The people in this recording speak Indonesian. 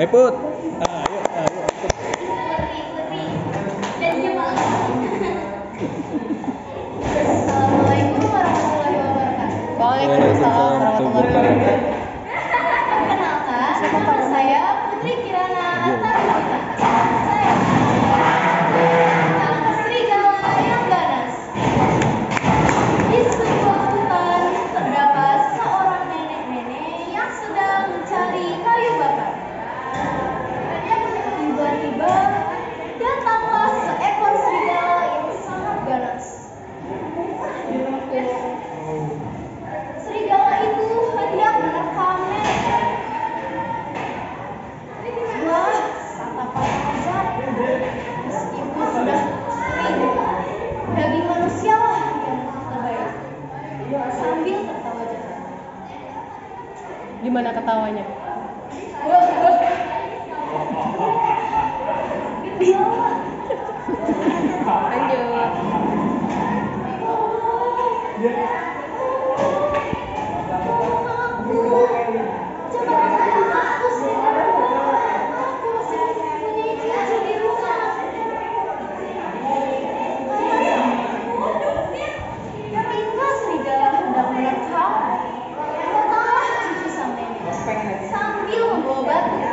Eh put. Nah, ayo, ayo. Assalamualaikum warahmatullahi wabarakatuh. Waalaikumsalam. gimana ketawanya? Lanjut. web